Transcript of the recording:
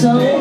so